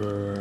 for